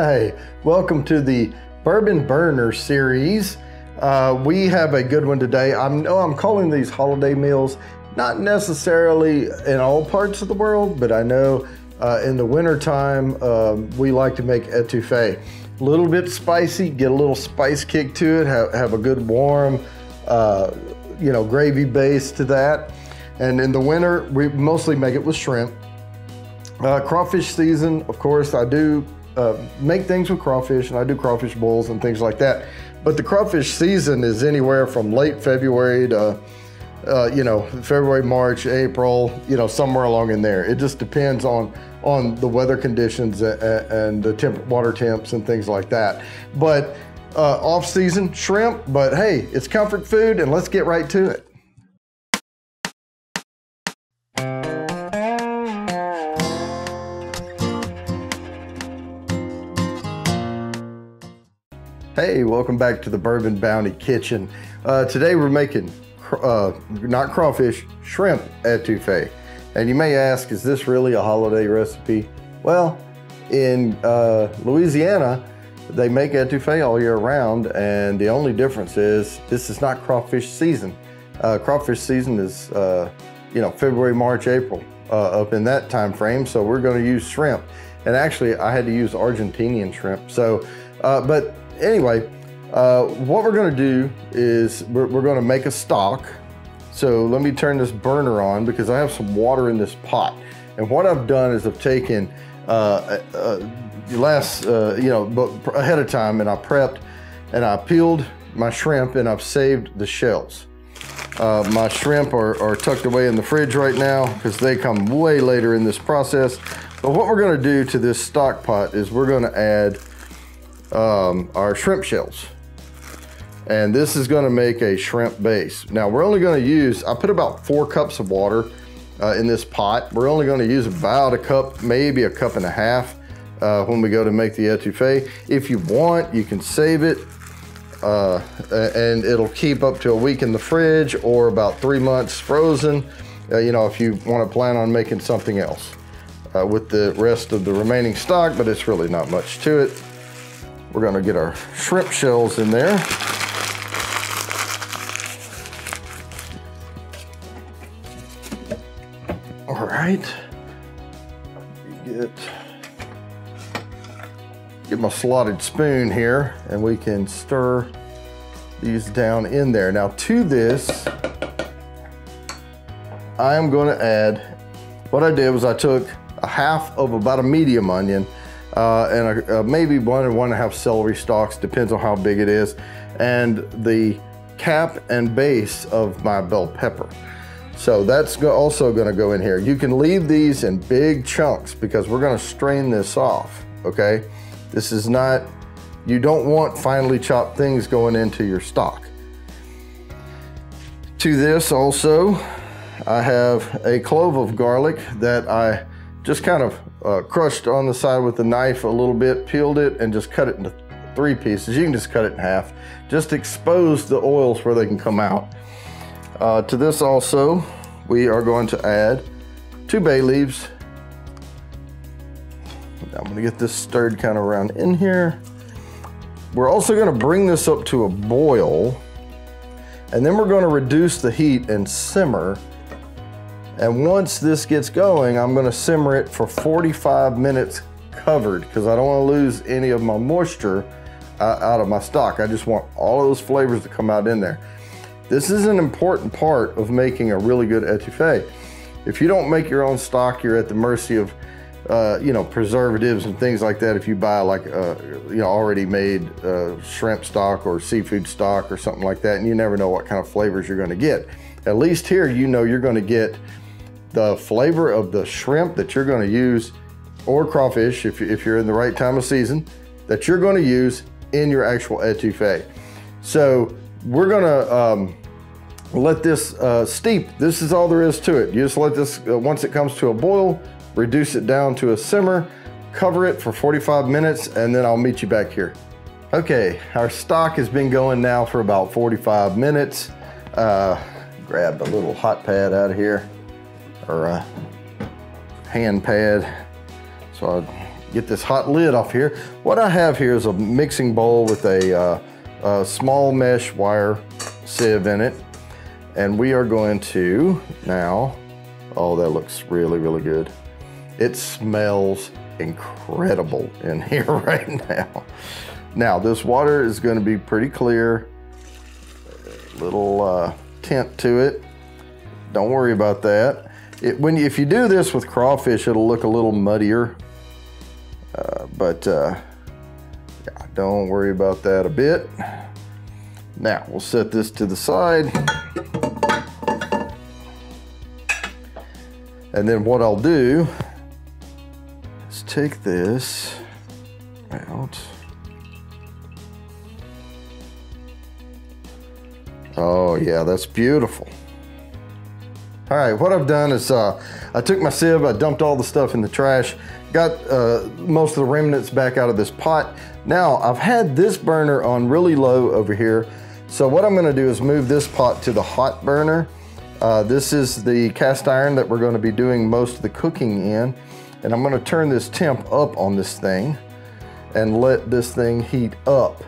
Hey, welcome to the Bourbon Burner series. Uh, we have a good one today. I'm know I'm calling these holiday meals, not necessarily in all parts of the world, but I know uh, in the wintertime um, we like to make etouffee. A little bit spicy, get a little spice kick to it, have, have a good warm, uh, you know, gravy base to that. And in the winter, we mostly make it with shrimp. Uh, crawfish season, of course, I do uh, make things with crawfish and I do crawfish boils and things like that. But the crawfish season is anywhere from late February to, uh, you know, February, March, April, you know, somewhere along in there. It just depends on on the weather conditions and the temp water temps and things like that. But uh, off season shrimp, but hey, it's comfort food and let's get right to it. Hey, welcome back to the Bourbon Bounty Kitchen. Uh, today we're making, uh, not crawfish, shrimp etouffee. And you may ask, is this really a holiday recipe? Well, in uh, Louisiana, they make etouffee all year round, and the only difference is this is not crawfish season. Uh, crawfish season is, uh, you know, February, March, April, uh, up in that time frame. So we're going to use shrimp. And actually, I had to use Argentinian shrimp. So, but anyway, uh, what we're gonna do is we're, we're, gonna make a stock. So let me turn this burner on because I have some water in this pot. And what I've done is I've taken uh, uh, last, uh, you know, but ahead of time and I prepped and I peeled my shrimp and I've saved the shells. Uh, my shrimp are, are tucked away in the fridge right now because they come way later in this process. But what we're gonna do to this stock pot is we're gonna add um, our shrimp shells. And this is gonna make a shrimp base. Now we're only gonna use, I put about four cups of water uh, in this pot. We're only gonna use about a cup, maybe a cup and a half uh, when we go to make the etouffee. If you want, you can save it uh, and it'll keep up to a week in the fridge or about three months frozen, uh, you know, if you wanna plan on making something else uh, with the rest of the remaining stock, but it's really not much to it. We're gonna get our shrimp shells in there. All right, get, get my slotted spoon here and we can stir these down in there. Now to this, I am gonna add, what I did was I took a half of about a medium onion uh, and a, uh, maybe one or one and a half celery stalks, depends on how big it is, and the cap and base of my bell pepper. So that's go also gonna go in here. You can leave these in big chunks because we're gonna strain this off, okay? This is not, you don't want finely chopped things going into your stock. To this also, I have a clove of garlic that I just kind of uh, crushed on the side with the knife a little bit, peeled it, and just cut it into three pieces. You can just cut it in half. Just expose the oils where they can come out. Uh, to this also, we are going to add two bay leaves. I'm gonna get this stirred kind of around in here. We're also gonna bring this up to a boil, and then we're gonna reduce the heat and simmer and once this gets going, I'm gonna simmer it for 45 minutes covered because I don't wanna lose any of my moisture uh, out of my stock. I just want all of those flavors to come out in there. This is an important part of making a really good etouffee. If you don't make your own stock, you're at the mercy of uh, you know, preservatives and things like that. If you buy like, uh, you know, already made uh, shrimp stock or seafood stock or something like that, and you never know what kind of flavors you're gonna get. At least here, you know you're gonna get the flavor of the shrimp that you're gonna use or crawfish if, if you're in the right time of season that you're gonna use in your actual etouffee. So we're gonna um, let this uh, steep. This is all there is to it. You just let this, uh, once it comes to a boil, reduce it down to a simmer, cover it for 45 minutes, and then I'll meet you back here. Okay, our stock has been going now for about 45 minutes. Uh, grab a little hot pad out of here or a hand pad. So I get this hot lid off here. What I have here is a mixing bowl with a, uh, a small mesh wire sieve in it. And we are going to now, oh, that looks really, really good. It smells incredible in here right now. Now, this water is gonna be pretty clear. Little uh, tint to it. Don't worry about that. It, when If you do this with crawfish, it'll look a little muddier. Uh, but uh, yeah, don't worry about that a bit. Now, we'll set this to the side. And then what I'll do is take this out. Oh yeah, that's beautiful. All right, what I've done is uh, I took my sieve, I dumped all the stuff in the trash, got uh, most of the remnants back out of this pot. Now I've had this burner on really low over here. So what I'm gonna do is move this pot to the hot burner. Uh, this is the cast iron that we're gonna be doing most of the cooking in. And I'm gonna turn this temp up on this thing and let this thing heat up.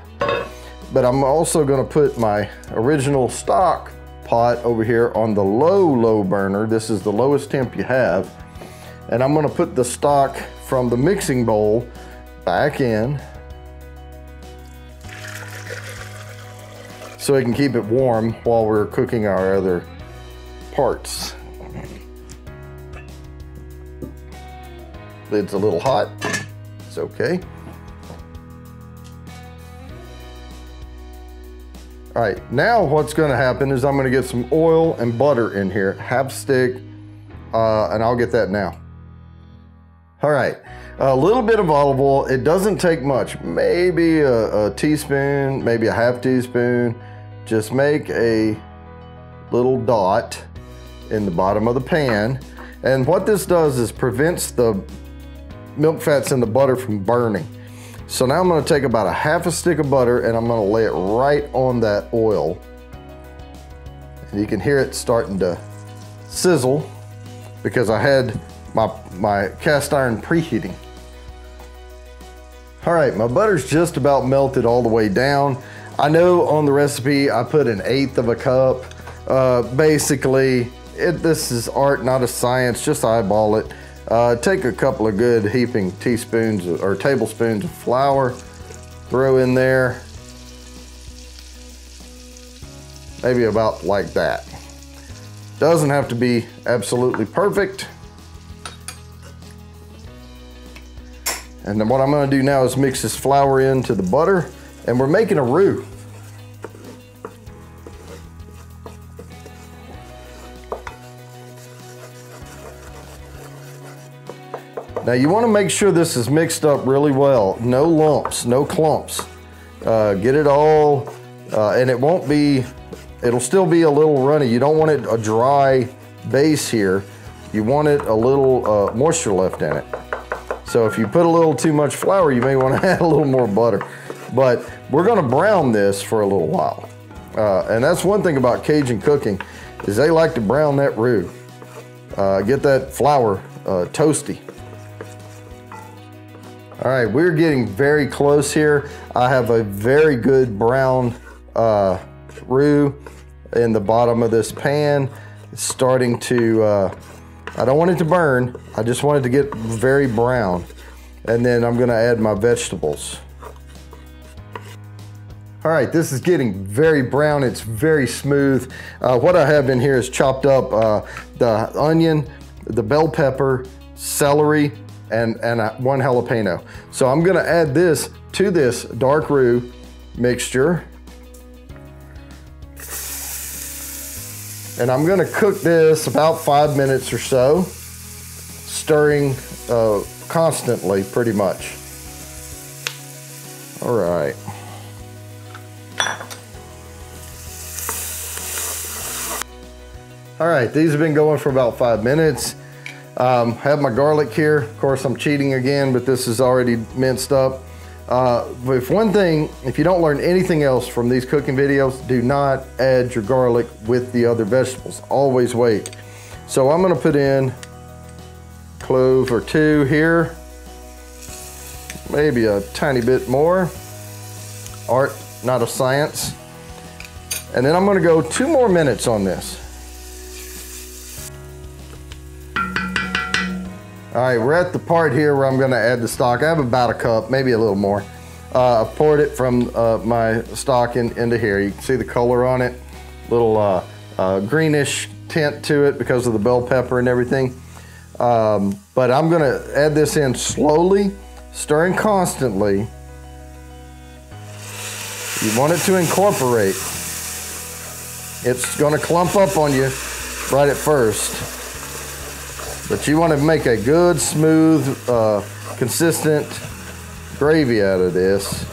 But I'm also gonna put my original stock pot over here on the low, low burner. This is the lowest temp you have. And I'm gonna put the stock from the mixing bowl back in so we can keep it warm while we're cooking our other parts. Lid's a little hot, it's okay. All right, now what's gonna happen is I'm gonna get some oil and butter in here, half stick, uh, and I'll get that now. All right, a little bit of olive oil. It doesn't take much, maybe a, a teaspoon, maybe a half teaspoon. Just make a little dot in the bottom of the pan. And what this does is prevents the milk fats in the butter from burning. So now I'm gonna take about a half a stick of butter and I'm gonna lay it right on that oil. And you can hear it starting to sizzle because I had my, my cast iron preheating. All right, my butter's just about melted all the way down. I know on the recipe I put an eighth of a cup. Uh, basically, it, this is art, not a science, just eyeball it. Uh, take a couple of good heaping teaspoons or tablespoons of flour, throw in there, maybe about like that. Doesn't have to be absolutely perfect. And then what I'm gonna do now is mix this flour into the butter and we're making a roux. Now you want to make sure this is mixed up really well. No lumps, no clumps. Uh, get it all, uh, and it won't be, it'll still be a little runny. You don't want it a dry base here. You want it a little uh, moisture left in it. So if you put a little too much flour, you may want to add a little more butter. But we're gonna brown this for a little while. Uh, and that's one thing about Cajun cooking, is they like to brown that roux. Uh, get that flour uh, toasty. All right, we're getting very close here. I have a very good brown uh, roux in the bottom of this pan. It's starting to, uh, I don't want it to burn. I just want it to get very brown. And then I'm gonna add my vegetables. All right, this is getting very brown. It's very smooth. Uh, what I have in here is chopped up uh, the onion, the bell pepper, celery, and, and one jalapeno. So I'm gonna add this to this dark roux mixture. And I'm gonna cook this about five minutes or so, stirring uh, constantly pretty much. All right. All right, these have been going for about five minutes. Um, have my garlic here. Of course, I'm cheating again, but this is already minced up. Uh, if one thing, if you don't learn anything else from these cooking videos, do not add your garlic with the other vegetables. Always wait. So I'm gonna put in clove or two here. maybe a tiny bit more. Art, not a science. And then I'm gonna go two more minutes on this. All right, we're at the part here where I'm gonna add the stock. I have about a cup, maybe a little more. Uh, I've poured it from uh, my stock in, into here. You can see the color on it, little uh, uh, greenish tint to it because of the bell pepper and everything. Um, but I'm gonna add this in slowly, stirring constantly. You want it to incorporate. It's gonna clump up on you right at first. But you want to make a good, smooth, uh, consistent gravy out of this.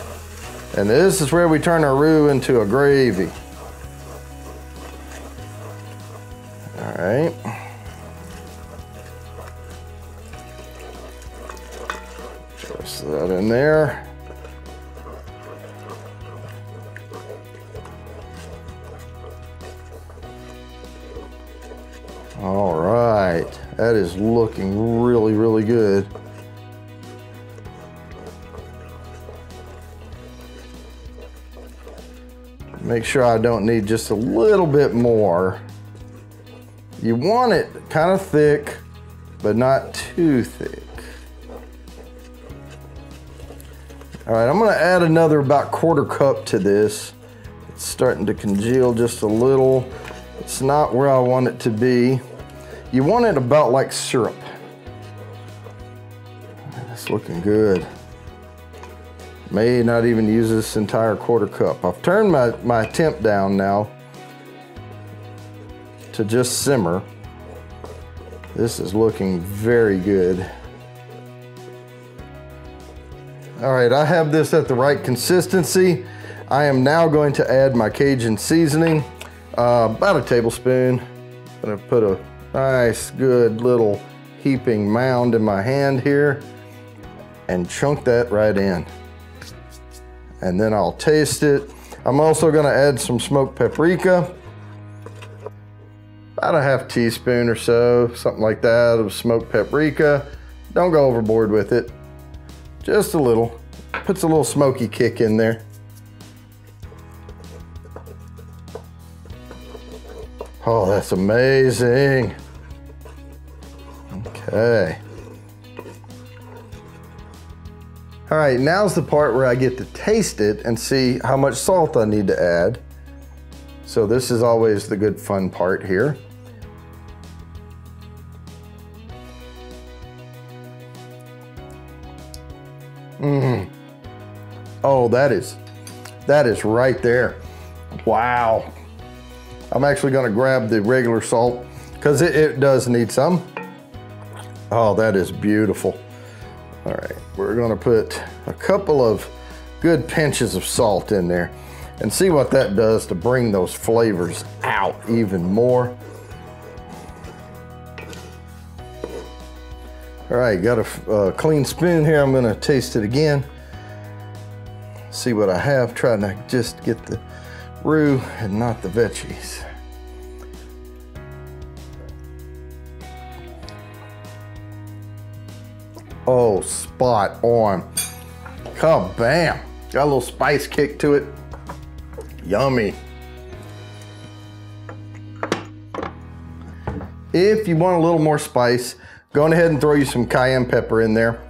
And this is where we turn our roux into a gravy. All right. Toss that in there. That is looking really, really good. Make sure I don't need just a little bit more. You want it kind of thick, but not too thick. All right, I'm gonna add another about quarter cup to this. It's starting to congeal just a little. It's not where I want it to be. You want it about like syrup. It's looking good. May not even use this entire quarter cup. I've turned my, my temp down now to just simmer. This is looking very good. All right, I have this at the right consistency. I am now going to add my Cajun seasoning. Uh, about a tablespoon. I'm gonna put a nice, good little heaping mound in my hand here and chunk that right in. And then I'll taste it. I'm also gonna add some smoked paprika. About a half teaspoon or so, something like that of smoked paprika. Don't go overboard with it. Just a little. Puts a little smoky kick in there. Oh, that's amazing. Okay. All right, now's the part where I get to taste it and see how much salt I need to add. So this is always the good fun part here. Mmm. Oh, that is, that is right there. Wow. I'm actually gonna grab the regular salt because it, it does need some. Oh, that is beautiful. All right, we're gonna put a couple of good pinches of salt in there and see what that does to bring those flavors out even more. All right, got a clean spoon here. I'm gonna taste it again. See what I have, trying to just get the roux and not the veggies. Oh, spot on. Kabam. Got a little spice kick to it. Yummy. If you want a little more spice, go ahead and throw you some cayenne pepper in there.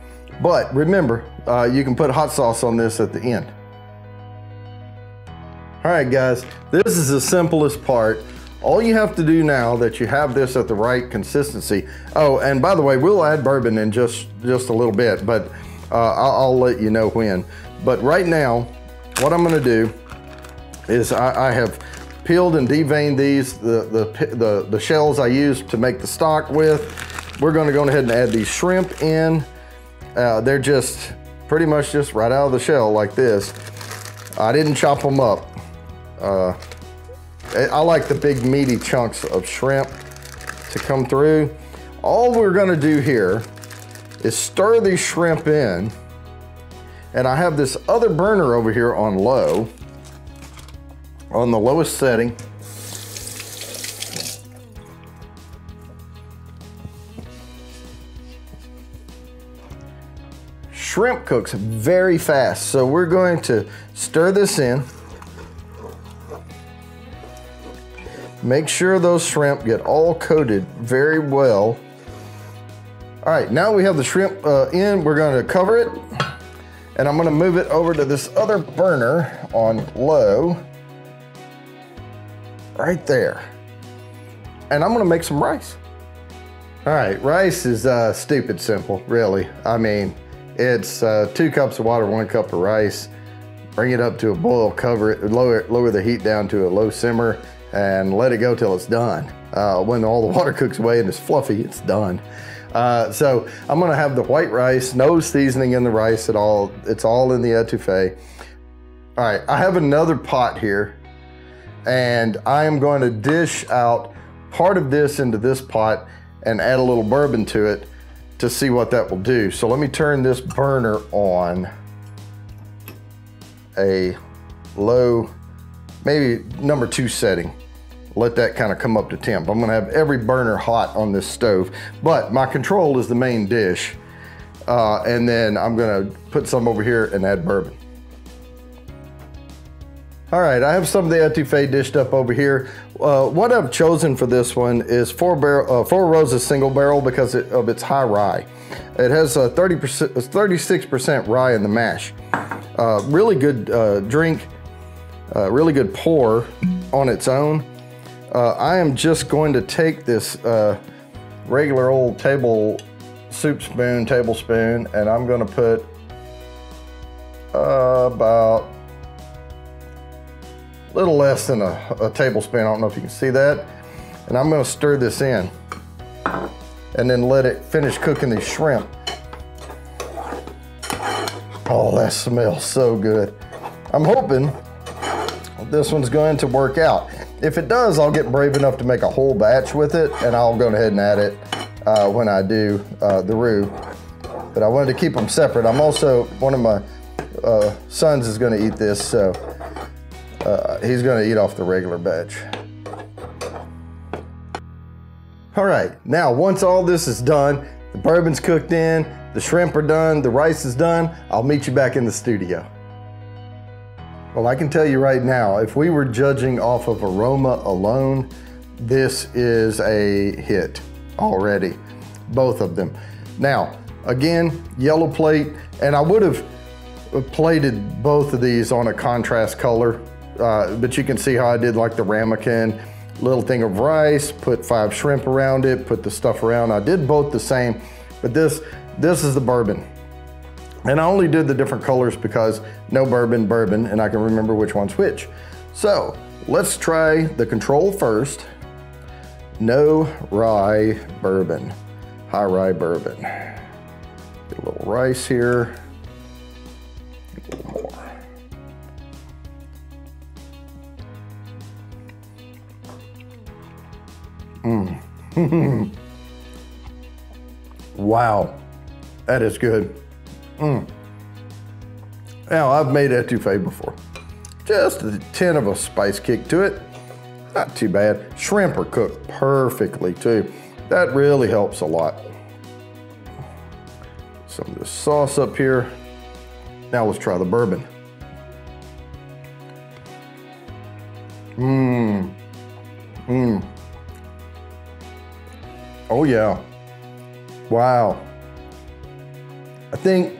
But remember, uh, you can put hot sauce on this at the end. All right, guys, this is the simplest part. All you have to do now that you have this at the right consistency. Oh, and by the way, we'll add bourbon in just, just a little bit, but uh, I'll, I'll, let you know when. But right now, what I'm gonna do is I, I have peeled and deveined these, the, the, the, the shells I used to make the stock with. We're gonna go ahead and add these shrimp in. Uh, they're just pretty much just right out of the shell like this. I didn't chop them up. Uh, I like the big meaty chunks of shrimp to come through. All we're gonna do here is stir these shrimp in and I have this other burner over here on low, on the lowest setting. shrimp cooks very fast. So we're going to stir this in. Make sure those shrimp get all coated very well. All right, now we have the shrimp uh, in, we're gonna cover it and I'm gonna move it over to this other burner on low, right there. And I'm gonna make some rice. All right, rice is uh, stupid simple, really. I mean, it's uh, two cups of water, one cup of rice. Bring it up to a boil, cover it, lower, lower the heat down to a low simmer, and let it go till it's done. Uh, when all the water cooks away and it's fluffy, it's done. Uh, so I'm gonna have the white rice, no seasoning in the rice at all. It's all in the etouffee. All right, I have another pot here and I am going to dish out part of this into this pot and add a little bourbon to it to see what that will do. So let me turn this burner on a low, maybe number two setting let that kind of come up to temp. I'm gonna have every burner hot on this stove, but my control is the main dish. Uh, and then I'm gonna put some over here and add bourbon. All right, I have some of the etouffee dished up over here. Uh, what I've chosen for this one is Four, barrel, uh, Four Roses single barrel because it, of its high rye. It has a 30%, 36% rye in the mash. Uh, really good uh, drink, uh, really good pour on its own. Uh, I am just going to take this uh, regular old table soup spoon, tablespoon, and I'm going to put uh, about a little less than a, a tablespoon. I don't know if you can see that. And I'm going to stir this in and then let it finish cooking these shrimp. Oh, that smells so good. I'm hoping this one's going to work out. If it does, I'll get brave enough to make a whole batch with it and I'll go ahead and add it uh, when I do uh, the roux. But I wanted to keep them separate. I'm also, one of my uh, sons is gonna eat this, so uh, he's gonna eat off the regular batch. All right, now once all this is done, the bourbon's cooked in, the shrimp are done, the rice is done, I'll meet you back in the studio. Well, I can tell you right now, if we were judging off of aroma alone, this is a hit already, both of them. Now, again, yellow plate, and I would have plated both of these on a contrast color, uh, but you can see how I did like the ramekin, little thing of rice, put five shrimp around it, put the stuff around. I did both the same, but this, this is the bourbon. And I only did the different colors because no bourbon, bourbon, and I can remember which one's which. So let's try the control first. No rye bourbon, high rye bourbon. Get a little rice here. A little more. Mmm. wow, that is good. Mm. Now, I've made etouffee before. Just a tin of a spice kick to it. Not too bad. Shrimp are cooked perfectly too. That really helps a lot. Some of this sauce up here. Now let's try the bourbon. Mmm. Mmm. Oh yeah. Wow. I think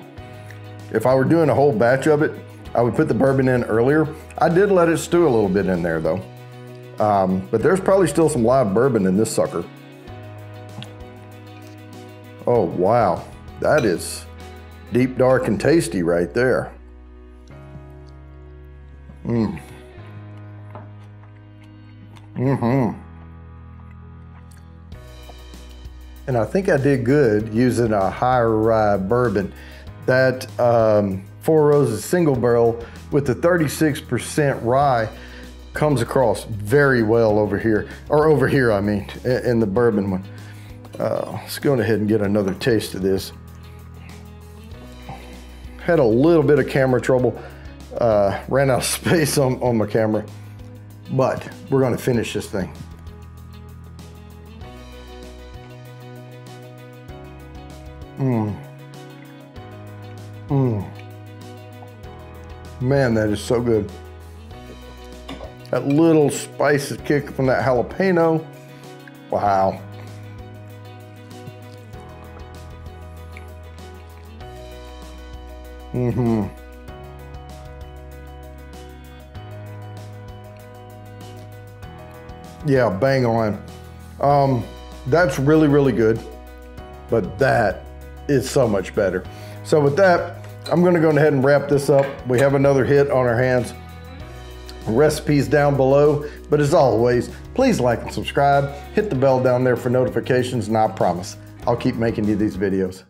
if I were doing a whole batch of it, I would put the bourbon in earlier. I did let it stew a little bit in there though. Um, but there's probably still some live bourbon in this sucker. Oh, wow. That is deep, dark, and tasty right there. Mmm. Mm-hmm. And I think I did good using a higher rye bourbon that um, Four Roses single barrel with the 36% rye comes across very well over here, or over here, I mean, in the bourbon one. Uh, let's go ahead and get another taste of this. Had a little bit of camera trouble, uh, ran out of space on, on my camera, but we're gonna finish this thing. Mmm. Man, that is so good. That little spicy kick from that jalapeno. Wow. Mm-hmm. Yeah, bang on. Um, that's really, really good. But that is so much better. So with that, I'm gonna go ahead and wrap this up. We have another hit on our hands. Recipes down below. But as always, please like and subscribe. Hit the bell down there for notifications and I promise I'll keep making you these videos.